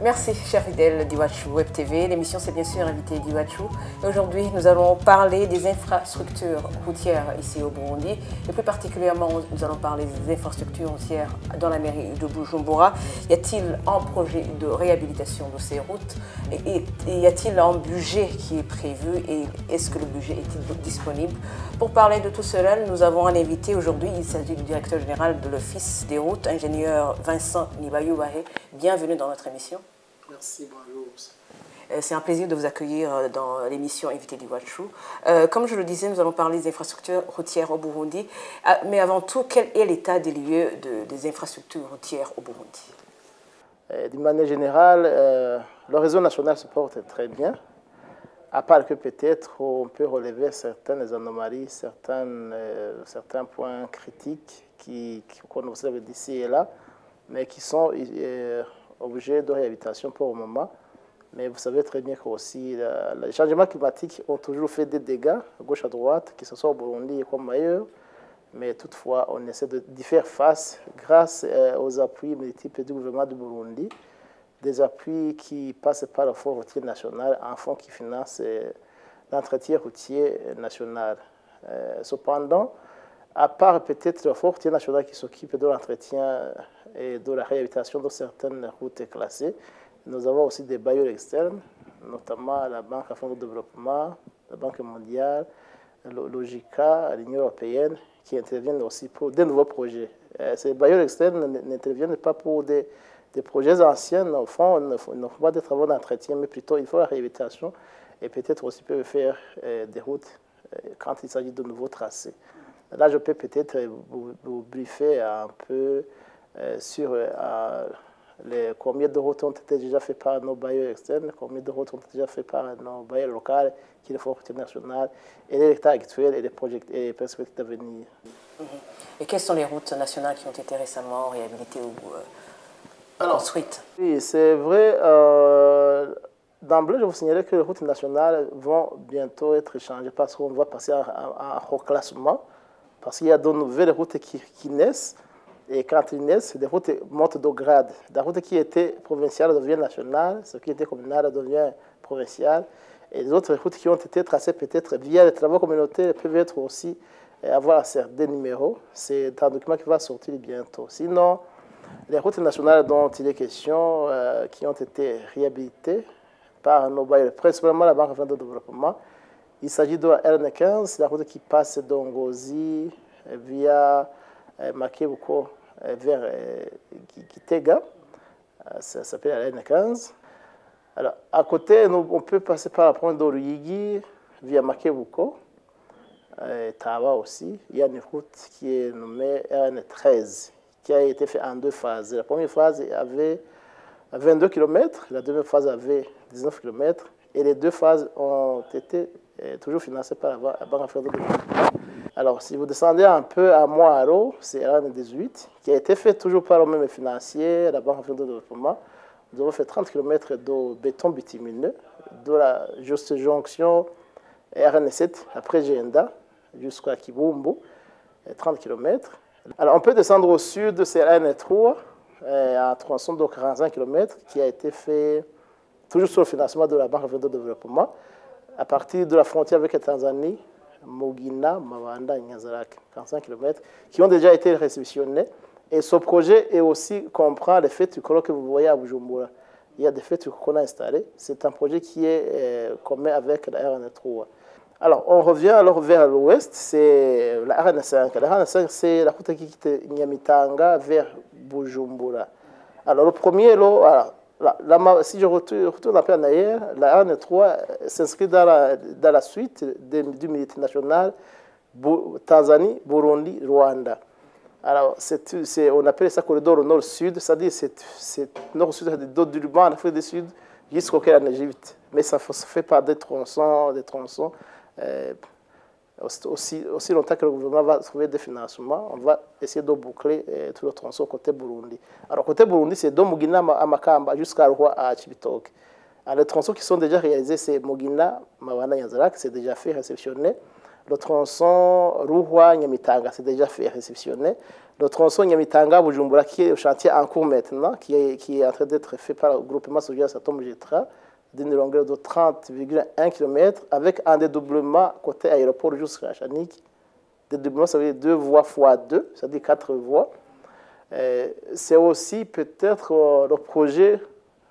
Merci, cher fidèle d'Iwachu Web TV. L'émission, c'est bien sûr invité d'Iwachu. Aujourd'hui, nous allons parler des infrastructures routières ici au Burundi. Et plus particulièrement, nous allons parler des infrastructures routières dans la mairie de Bujumbura. Y a-t-il un projet de réhabilitation de ces routes? Et, y a-t-il un budget qui est prévu? Et est-ce que le budget est disponible? Pour parler de tout cela, nous avons un invité aujourd'hui. Il s'agit du directeur général de l'Office des routes, ingénieur Vincent Nibayoubahe. Bienvenue dans notre émission. Merci, bonjour. Euh, c'est un plaisir de vous accueillir euh, dans l'émission Invité du Euh, comme je le disais, nous allons parler des infrastructures routières au Burundi. Ah, mais avant tout, quel est l'état des lieux des infrastructures routières au Burundi? Euh, D'une manière générale, le réseau national se porte très bien, à part que peut-être on peut relever certaines anomalies, certains, certains points critiques qu'on qui, observe d'ici et là, mais qui sont objet de réhabilitation pour le moment. Mais vous savez très bien que aussi les changements climatiques ont toujours fait des dégâts gauche à droite, que ce soit au Burundi comme ailleurs. Mais toutefois, on essaie de faire face grâce euh, aux appuis multiples du gouvernement du Burundi, des appuis qui passent par le Fonds routier national, un fonds qui finance euh, l'entretien routier national. Euh, cependant, à part peut-être le Fonds routier national qui s'occupe de l'entretien et de la réhabilitation de certaines routes classées. Nous avons aussi des bailleurs externes, notamment la Banque africaine de développement, la Banque mondiale, l'OGICA, l'Union européenne, qui interviennent aussi pour des nouveaux projets. Euh, ces bailleurs externes n'interviennent pas pour des, des, projets anciens, au fond, ils ne font pas des travaux d'entretien, mais plutôt il faut la réhabilitation et peut-être aussi peuvent faire euh, des routes euh, quand il s'agit de nouveaux tracés. Là, je peux peut-être vous, vous briefer un peu euh, sur euh, les, combien de routes ont été déjà faites par nos bailleurs externes, combien de routes ont été déjà faites par nos bailleurs locaux, qui le Fonds national, et l'état actuel et les, projets, et les perspectives d'avenir. Mhm. Et quelles sont les routes nationales qui ont été récemment réhabilitées ou euh, construites? Oui, c'est vrai. D'emblée, je vous signale que les routes nationales vont bientôt être changées parce qu'on va passer à un reclassement, parce qu'il y a de nouvelles routes qui, naissent. Et quand ils naissent, des routes montent de grade. La route qui était provinciale devient nationale, ce qui était communal devient provincial. Et les autres routes qui ont été tracées peut-être via les travaux communautaires peuvent être aussi euh, avoir certains numéros. C'est un document qui va sortir bientôt. Sinon, les routes nationales dont il est question, euh, qui ont été réhabilitées par nos bailleurs, principalement la Banque de développement, il s'agit de la RN15, la route qui passe d'Ongozi via euh, Makebuko euh, vers euh, Kitega. Ça s'appelle la N15. Alors, à côté, on peut passer par la pointe d'Oruyigi via Makebuko. Tawa aussi. Il y a une route qui est nommée RN13, qui a été faite en deux phases. La première phase avait 22 km, la deuxième phase avait 19 km, et les deux phases ont été toujours financées par la Banque africaine de développement. Alors, si vous descendez un peu à Moaro, c'est RN 18, qui a été fait toujours par le même financier, la Banque de développement. Nous avons fait 30 km de béton bitumineux, de la juste jonction RN7 après Genda jusqu'à Kibumbu, 30 km. Alors, on peut descendre au sud, c'est RN3, à tronçon de 45 km, qui a été fait toujours sur le financement de la Banque de développement, à partir de la frontière avec la Tanzanie Mogina, Mawanda et Nyazarak, 45 km, qui ont déjà été réceptionnés. Et ce projet est aussi comprend les faits que vous voyez à Bujumbura. Il y a des faits qu'on a installés. C'est un projet qui est euh, commun avec la RN3. Alors, on revient alors vers l'ouest, c'est la RN5. La RN5, c'est la route qui quitte Nyamitanga vers Bujumbura. Alors, le premier, si je retourne un peu en arrière, la RN3 s'inscrit dans la, suite du militaire national Tanzanie, Burundi, Rwanda. Alors, on appelle ça corridor nord-sud, c'est-à-dire c'est nord-sud du Liban, l'Afrique du Sud, jusqu'au Caire en Égypte. Mais ça ne fait pas des tronçons, des tronçons. Euh, aussi, longtemps que le gouvernement va trouver des financements, on va essayer de boucler euh, tout le tronçon côté Burundi. Alors, côté Burundi, c'est de Mugina à Makamba jusqu'à Roi à Chibitoke. Les tronçons qui sont déjà réalisés, c'est Mugina, Mawana, Yanzarak, c'est déjà fait, réceptionné. Le tronçon Rouhua-Nyamitanga, c'est déjà fait réceptionner. Le tronçon Nyamitanga-Bujumbura, qui est au chantier en cours maintenant, qui est, en train d'être fait par le groupement social Satom Jetra, d'une longueur de 30,1 km, avec un dédoublement côté aéroport jusqu'à Chanik. Dédoublement, ça veut dire deux voies fois deux, c'est-à-dire quatre voies. C'est aussi peut-être euh, le projet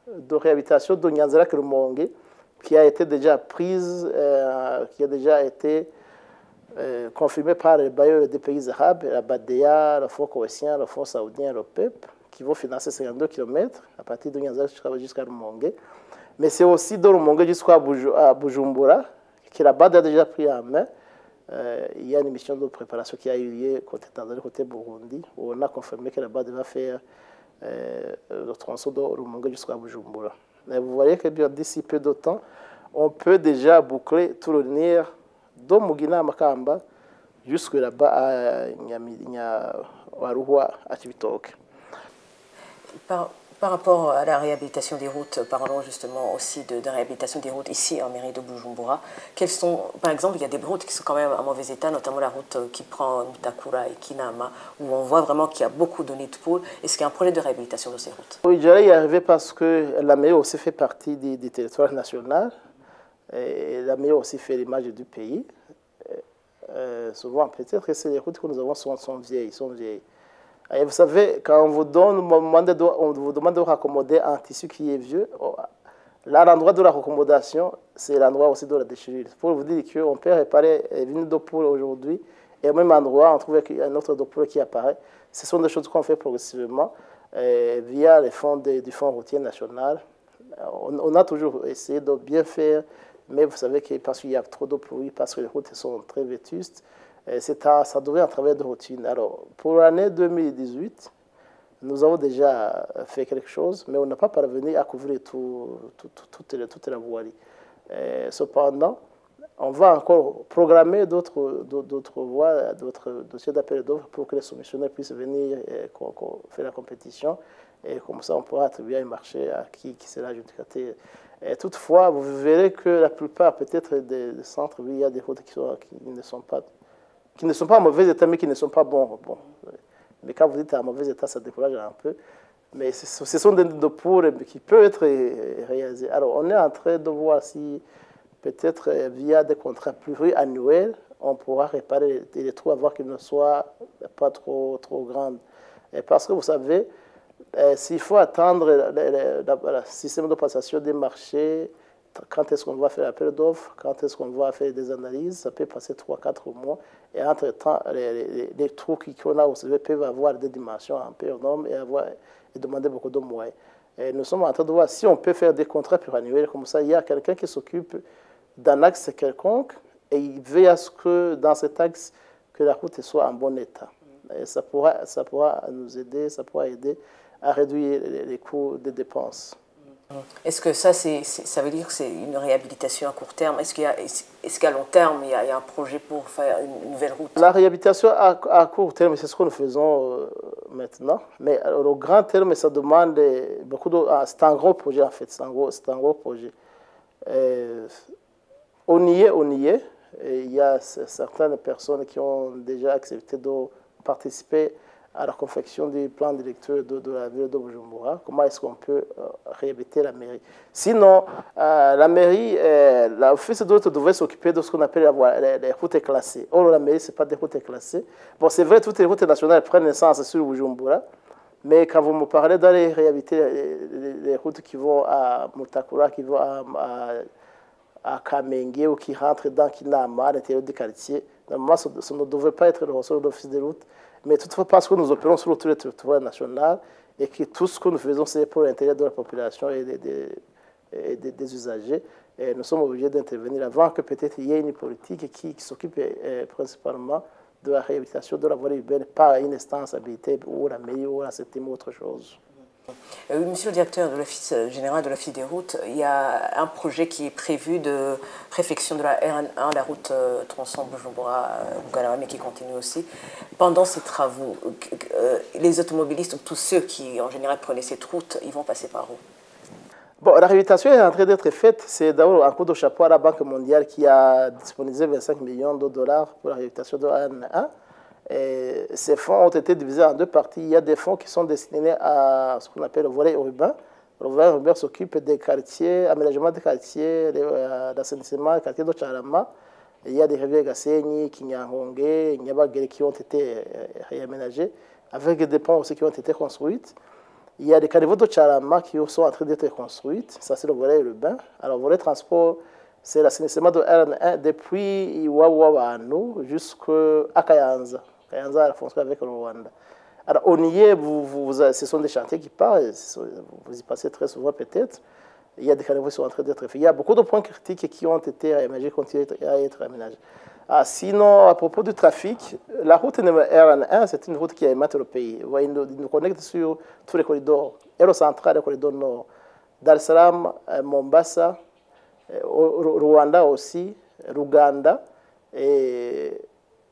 de réhabilitation de Nyanzara Rumonge, qui a été déjà prise, euh, qui a déjà été euh, confirmé par les bailleurs des pays arabes, la BADEA, le Fonds cohésien, le Fonds saoudien, le PEP, qui vont financer 52 km à partir de Nyanzara jusqu'à Rumonge. Mais c'est aussi de Rumonge jusqu'à Bujumbura, que la BAD a déjà pris en main. Euh, il y a une mission de préparation qui a eu lieu côté Tanzanie, côté Burundi, où on a confirmé que la BAD va faire euh, le tronçon de Rumonge jusqu'à Bujumbura. Mais vous voyez que d'ici peu de temps, on peut déjà boucler tout le NIR de Mugina Makamba jusque là-bas à Nyawaruhua, à Chibitoke. Par, rapport à la réhabilitation des routes, parlons justement aussi de, de, réhabilitation des routes ici en mairie de Bujumbura. Quelles sont, par exemple, il y a des routes qui sont quand même en mauvais état, notamment la route qui prend Mutakura et Kinama, où on voit vraiment qu'il y a beaucoup de nids de poules. Est-ce qu'il y a un projet de réhabilitation de ces routes? Oui, j'allais y arriver parce que la mairie aussi fait partie du, territoire national. La mairie aussi fait l'image du pays. Euh, souvent, peut-être que les routes que nous avons sont, sont vieilles, sont vieilles. Et vous savez, quand on vous, vous demande de raccommoder un tissu qui est vieux, là, l'endroit de la raccommodation, c'est l'endroit aussi de la déchirure. Pour vous dire qu'on peut réparer une dos poule aujourd'hui, et au même endroit, on trouve un autre dos poule qui apparaît. Ce sont des choses qu'on fait progressivement euh, via les fonds du Fonds routier national. On, on, a toujours essayé de bien faire, mais vous savez que parce qu'il y a trop de pluie, parce que les routes sont très vétustes, un, ça devient un travail de routine. Alors, pour l'année 2018, nous avons déjà fait quelque chose, mais on n'a pas parvenu à couvrir tout, tout, toute, la voirie. Et cependant, on va encore programmer d'autres voies, d'autres dossiers d'appel d'offres pour que les soumissionnaires puissent venir et, faire la compétition. Et comme ça, on pourra attribuer un marché à qui, qui sera adjudicaté. Et toutefois, vous verrez que la plupart, peut-être, des, centres, il y a des routes qui ne sont pas qui ne sont pas en mauvais état, mais qui ne sont pas bons. Bon. Mais quand vous dites en mauvais état, ça décourage un peu. Mais ce sont des pour qui peuvent être réalisés. Alors, on est en train de voir si, peut-être via des contrats pluriannuels, on pourra réparer les trous avant qu'ils ne soient pas trop, trop grands. Et parce que vous savez, s'il faut attendre le système de passation des marchés, quand est-ce qu'on va faire l'appel d'offres, quand est-ce qu'on va faire des analyses, ça peut passer 3-4 mois. Et entre-temps, les, les, les, trous qu'on a CV peuvent avoir des dimensions un peu énormes et, demander beaucoup de moyens. Et nous sommes en train de voir si on peut faire des contrats pluriannuels comme ça. Il y a quelqu'un qui s'occupe d'un axe quelconque et il veut à ce que dans cet axe, que la route soit en bon état. Et ça pourra, ça pourra nous aider, ça pourra aider à réduire les coûts des dépenses. Est-ce que ça, ça veut dire que c'est une réhabilitation à court terme? Est-ce, qu'à long terme, il y, a, un projet pour faire une nouvelle route? La réhabilitation à, court terme, c'est ce que nous faisons euh, maintenant. Mais au grand terme, ça demande beaucoup de... Ah, c'est un gros projet, en fait. C'est un un projet. Euh, on y est, on y est. Il y a certaines personnes qui ont déjà accepté de participer à la confection du plan directeur de, de, la ville de Bujumbura. Comment est-ce qu'on peut euh, réhabiliter la mairie? Sinon, euh, la mairie, euh, l'office d'autres devrait s'occuper de ce qu'on appelle les, routes classées. Or, la mairie, ce n'est pas des routes classées. Bon, c'est vrai, toutes les routes nationales prennent naissance sur Bujumbura. Mais quand vous me parlez d'aller réhabiliter les, routes qui vont à Mutakura, qui vont à, à, à Kamenge ou qui rentrent dans Kinama, à l'intérieur du quartier, normalement, ça, ça, ne devrait pas être le ressort de l'office des routes mais toutefois parce que nous opérons sur tout le territoire national et que tout ce que nous faisons, c'est pour l'intérêt de la population et des, usagers, nous sommes obligés d'intervenir avant que peut-être il y ait une politique qui, s'occupe eh, principalement de la réhabilitation de la voie urbaine par une instance habilitée ou la mairie ou la septième ou autre chose. Euh, monsieur le directeur de l'Office général de l'Office des routes, il y a un projet qui est prévu de réfection de la R1, la route euh, tronçon Bujumbura, mais qui continue aussi. Pendant ces travaux, euh, les automobilistes, tous ceux qui en général prenaient cette route, ils vont passer par où? Bon, la réhabilitation est en train d'être faite. C'est d'abord un coup de chapeau à la Banque mondiale qui a disponibilisé 25 millions de dollars pour la réhabilitation de l'AN1. Ces fonds ont été divisés en deux parties. Il y a des fonds qui sont destinés à ce qu'on appelle le volet urbain. Le volet urbain s'occupe des quartiers, aménagement des quartiers, d'assainissement, des quartiers de Charama. Il y a des rivières Gasseni, Kinyahonge, Nyabagere qui ont été réaménagés, avec des ponts aussi qui ont été construits. Il y a des caniveaux de Charama qui sont en train d'être construits. Ça, c'est le volet urbain. Alors, le volet transport, c'est l'assainissement de RN1 depuis Iwawawanu jusqu'à Kayanza. Kayanza a fonctionné avec le Rwanda. Alors, y est, vous, ce sont des chantiers qui partent, vous y passez très souvent peut-être. Il y a des caniveaux qui sont en train d'être faits. Il y a beaucoup de points critiques qui ont été aménagés, continuent à être aménagés. Ah, sinon, à propos du trafic, la route RN1, c'est une route qui aimante le pays. Il nous connecte sur tous les corridors. Et le central, le corridor nord. Dar es Salaam, Mombasa, Rwanda aussi, Ruganda. Et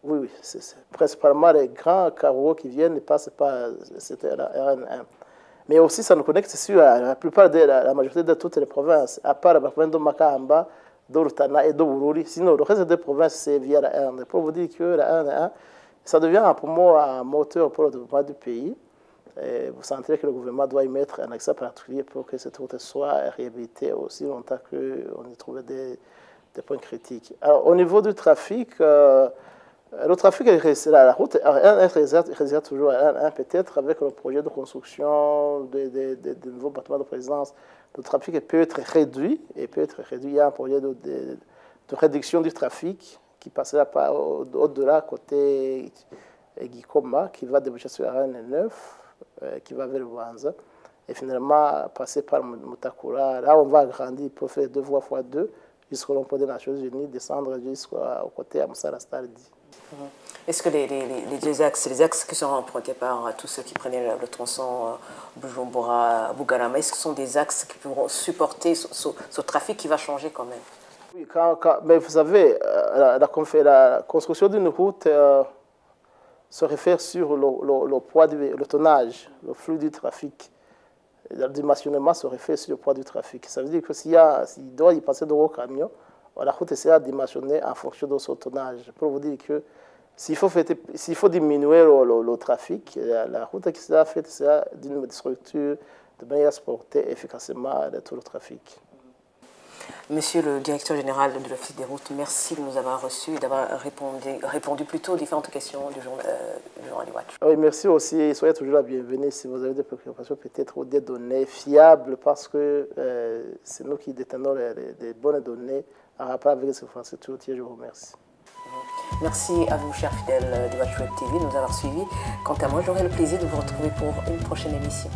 oui, oui, c'est principalement les grands carreaux qui viennent et passent par cette RN1. Mais aussi, ça nous connecte sur la, plupart de la, majorité de toutes les provinces, à part la province de Makamba, d'Ortana et de. Sinon, le reste des provinces, c'est via la RN. Pour vous dire que la RN1, ça devient pour moi un moteur pour le développement du pays. Et vous sentez que le gouvernement doit y mettre un accent particulier pour que cette route soit réhabilitée aussi longtemps qu'on y trouve des, des, points critiques. Alors, au niveau du trafic, euh, le trafic la route réside toujours peut-être avec le projet de construction de, nouveaux bâtiments de présence. Le trafic peut être réduit et peut être réduit. Il y a un projet de, réduction du trafic qui passera au-delà côté Guikoma qui va déboucher sur la RN9 qui va vers le Wanza et finalement passer par Mutakura. Là, on va agrandir pour faire deux voies fois deux jusqu'au rond des Nations Unies, descendre jusqu'au côté Amsara Stardi. Est-ce que les, les, les, deux axes, les axes qui sont empruntés par tous ceux qui prenaient le, le tronçon Bujumbura, Bugarama, est-ce que ce sont des axes qui pourront supporter ce, ce, ce, trafic qui va changer quand même? Oui, quand, quand, mais vous savez, la, la, la construction d'une route euh, se réfère sur le, le, le poids, du, le tonnage, le flux du trafic. Le dimensionnement se réfère sur le poids du trafic. Ça veut dire que s'il doit y passer de gros camions, la route sera dimensionnée en fonction de son tonnage. Pour vous dire que s'il faut, diminuer le, trafic, la, route qui sera faite sera d'une structure de manière à supporter efficacement tout le trafic. Monsieur le directeur général de l'Office des routes, merci de nous avoir reçus et d'avoir répondu, répondu plutôt aux différentes questions du journal, euh, du journal Watch. Oui, merci aussi. Soyez toujours la bienvenue si vous avez des préoccupations, peut-être ou des données fiables, parce que euh, c'est nous qui détenons les, les, les bonnes données en rapport avec les infrastructures. Je vous remercie. Merci à vous, chers fidèles de Watch Web TV, de nous avoir suivis. Quant à moi, j'aurai le plaisir de vous retrouver pour une prochaine émission.